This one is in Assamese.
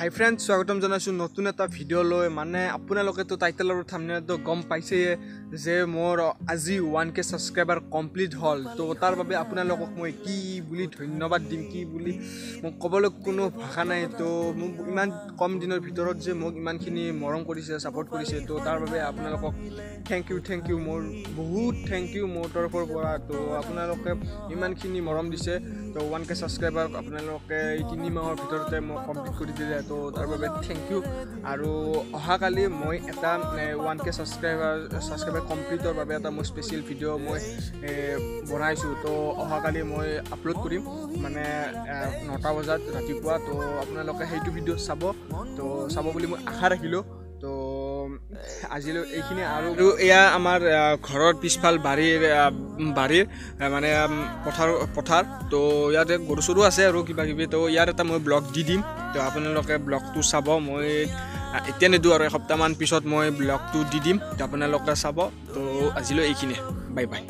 হাই ফ্ৰেণ্ড স্বাগতম জনাইছোঁ নতুন এটা ভিডিঅ' লৈ। মানে আপোনালোকেতো টাইটেল আৰু থামনেলতো গম পাইছেই যে মোৰ আজি ওৱান কে ছাবস্ক্ৰাইবাৰ কমপ্লিট হ'ল। তো তাৰ বাবে আপোনালোকক মই কি বুলি ধন্যবাদ দিম কি বুলি মোক ক'বলৈ কোনো ভাষা নাই। তো মোক ইমান কম দিনৰ ভিতৰত যে মোক ইমানখিনি মৰম কৰিছে ছাপৰ্ট কৰিছে। তো তাৰ বাবে আপোনালোকক থেংক ইউ থেংক ইউ মোৰ বহুত থেংক ইউ মোৰ তৰফৰ পৰা। তো আপোনালোকে ইমানখিনি মৰম দিছে। তো ওৱান কে ছাবস্ক্ৰাইবাৰ আপোনালোকে এই তিনি মাহৰ ভিতৰতে মোক কমপ্লিট কৰি দিলে। তো তাৰ বাবে থেংক ইউ আৰু অহাকালি মই এটা ওৱান কে ছাবস্ক্ৰাইবাৰ ছাবস্ক্ৰাইবাৰ কমপ্লিটৰ বাবে এটা মই স্পেচিয়েল ভিডিঅ' মই বনাইছোঁ তো অহাকালি মই আপলোড কৰিম। মানে নটা বজাত ৰাতিপুৱা। তো আপোনালোকে সেইটো ভিডিঅ' চাব। তো চাব বুলি মই আশা ৰাখিলোঁ। তো আজিলৈ এইখিনি আৰু এয়া আমাৰ ঘৰৰ পিছফাল বাৰীৰ বাৰীৰ মানে পথাৰ পথাৰ। তো ইয়াতে গৰু চৰু আছে আৰু কিবা কিবি। তো ইয়াত এটা মই ব্লগ দি দিম। তো আপোনালোকে ব্লগটো চাব। মই এতিয়া নিদিওঁ আৰু এসপ্তাহমান পিছত মই ব্লগটো দি দিম। তো আপোনালোকে চাব। তো আজিলৈ এইখিনিয়ে। Bye bye.